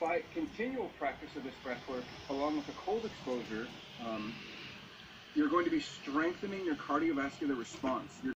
by continual practice of this breath work, along with a cold exposure, um, you're going to be strengthening your cardiovascular response. You're